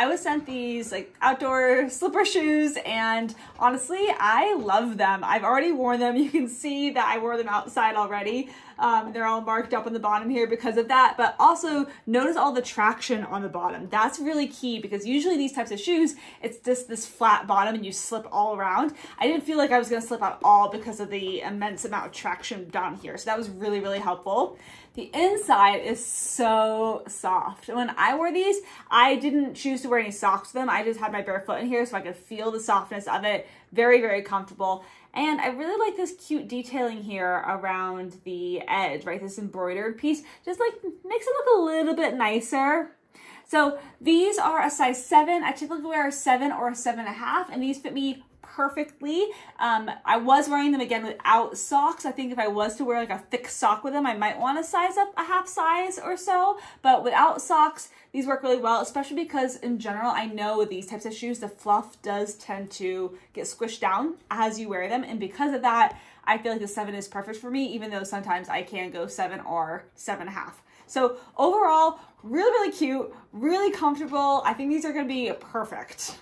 I was sent these like outdoor slipper shoes and honestly, I love them. I've already worn them. You can see that I wore them outside already. Um, they're all marked up on the bottom here because of that, but also notice all the traction on the bottom. That's really key because usually these types of shoes, it's just this flat bottom and you slip all around. I didn't feel like I was gonna slip at all because of the immense amount of traction down here. So that was really, really helpful. The inside is so soft. When I wore these, I didn't choose to wear any socks with them. I just had my bare foot in here so I could feel the softness of it. Very, very comfortable. And I really like this cute detailing here around the edge, right? This embroidered piece just like makes it look a little bit nicer. So these are a size seven. I typically wear a seven or a seven and a half, and these fit me perfectly. Um, I was wearing them again without socks. I think if I was to wear like a thick sock with them, I might want to size up a half size or so. But without socks, these work really well, especially because in general, I know with these types of shoes, the fluff does tend to get squished down as you wear them. And because of that, I feel like the seven is perfect for me, even though sometimes I can go seven or seven and a half. So overall, really, really cute, really comfortable. I think these are gonna be perfect.